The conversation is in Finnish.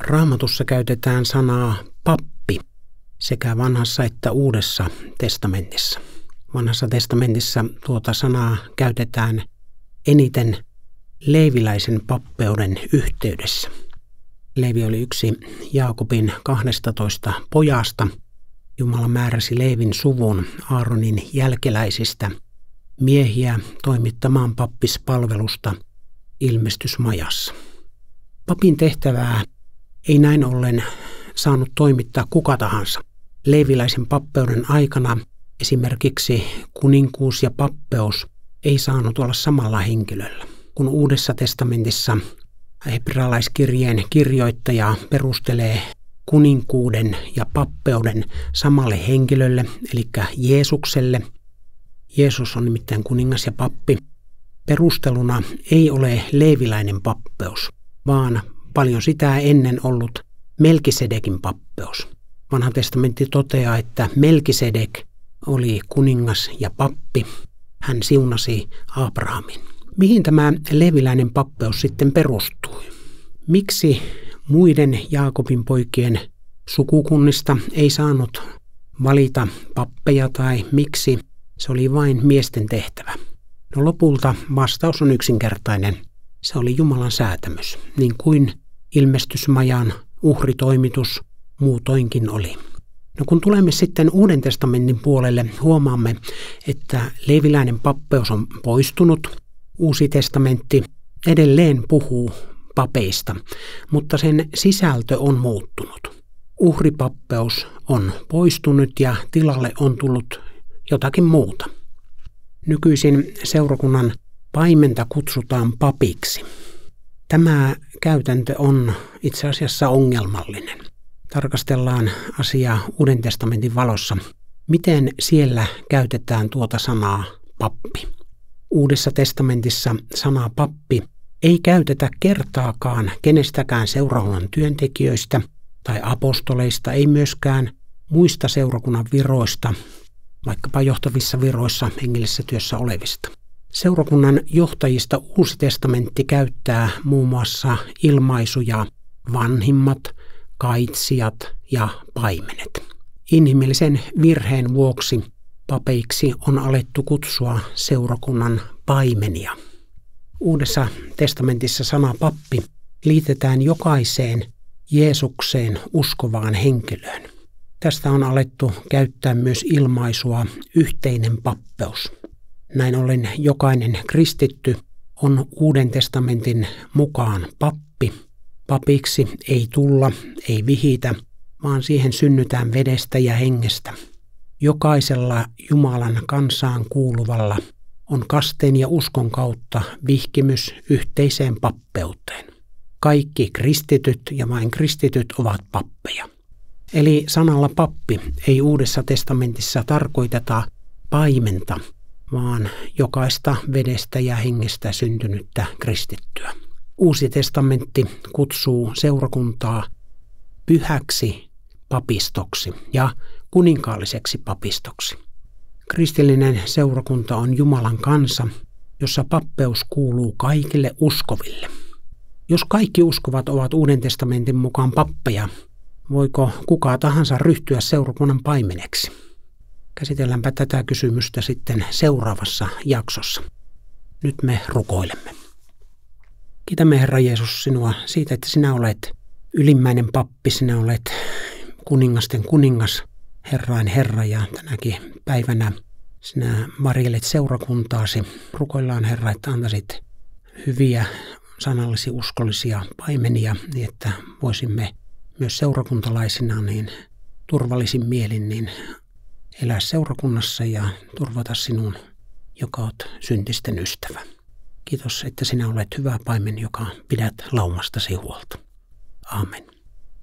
Raamatussa käytetään sanaa pappi sekä vanhassa että uudessa testamentissa. Vanhassa testamentissa tuota sanaa käytetään eniten leiviläisen pappeuden yhteydessä. Leevi oli yksi Jaakobin 12 pojasta. Jumala määräsi Leevin suvun Aaronin jälkeläisistä miehiä toimittamaan pappispalvelusta ilmestysmajassa. Papin tehtävää ei näin ollen saanut toimittaa kuka tahansa. Leiviläisen pappeuden aikana esimerkiksi kuninkuus ja pappeus ei saanut olla samalla henkilöllä. Kun Uudessa testamentissa hebrealaiskirjeen kirjoittaja perustelee kuninkuuden ja pappeuden samalle henkilölle, eli Jeesukselle. Jeesus on nimittäin kuningas ja pappi. Perusteluna ei ole leiviläinen pappeus, vaan paljon sitä ennen ollut Melkisedekin pappeus. Vanha testamentti toteaa, että Melkisedek oli kuningas ja pappi. Hän siunasi Abrahamin. Mihin tämä leviläinen pappeus sitten perustui? Miksi muiden Jaakobin poikien sukukunnista ei saanut valita pappeja tai miksi se oli vain miesten tehtävä? No lopulta vastaus on yksinkertainen. Se oli Jumalan säätämys, niin kuin ilmestysmajan uhritoimitus muutoinkin oli. No kun tulemme sitten Uuden testamentin puolelle, huomaamme, että leiviläinen pappeus on poistunut. Uusi testamentti edelleen puhuu papeista, mutta sen sisältö on muuttunut. Uhripappeus on poistunut ja tilalle on tullut jotakin muuta. Nykyisin seurakunnan paimenta kutsutaan papiksi. Tämä käytäntö on itse asiassa ongelmallinen. Tarkastellaan asiaa Uuden testamentin valossa. Miten siellä käytetään tuota sanaa pappi? Uudessa testamentissa sanaa pappi ei käytetä kertaakaan kenestäkään seurakunnan työntekijöistä tai apostoleista, ei myöskään muista seurakunnan viroista, vaikkapa johtavissa viroissa hengellisessä työssä olevista. Seurakunnan johtajista Uusi testamentti käyttää muun muassa ilmaisuja vanhimmat, kaitsijat ja paimenet. Inhimillisen virheen vuoksi papeiksi on alettu kutsua seurakunnan paimenia. Uudessa testamentissa sana pappi liitetään jokaiseen Jeesukseen uskovaan henkilöön. Tästä on alettu käyttää myös ilmaisua yhteinen pappeus. Näin ollen jokainen kristitty on Uuden testamentin mukaan pappi. Papiksi ei tulla, ei vihitä, vaan siihen synnytään vedestä ja hengestä. Jokaisella Jumalan kansaan kuuluvalla on kasteen ja uskon kautta vihkimys yhteiseen pappeuteen. Kaikki kristityt ja vain kristityt ovat pappeja. Eli sanalla pappi ei Uudessa testamentissa tarkoiteta paimenta, vaan jokaista vedestä ja hengestä syntynyttä kristittyä. Uusi testamentti kutsuu seurakuntaa pyhäksi papistoksi ja kuninkaalliseksi papistoksi. Kristillinen seurakunta on Jumalan kansa, jossa pappeus kuuluu kaikille uskoville. Jos kaikki uskovat ovat Uuden testamentin mukaan pappeja, voiko kuka tahansa ryhtyä seurakunnan paimeneksi? Käsitelläänpä tätä kysymystä sitten seuraavassa jaksossa. Nyt me rukoilemme. Kiitämme Herra Jeesus sinua siitä, että sinä olet ylimmäinen pappi, sinä olet kuningasten kuningas, Herrain Herra ja tänäkin päivänä sinä varjelet seurakuntaasi. Rukoillaan Herra, että antaisit hyviä sanallisia uskollisia paimenia, niin että voisimme myös seurakuntalaisina niin turvallisin mielin niin elää seurakunnassa ja turvata sinun, joka olet syntisten ystävä. Kiitos, että sinä olet hyvä paimen, joka pidät laumastasi huolta. Amen.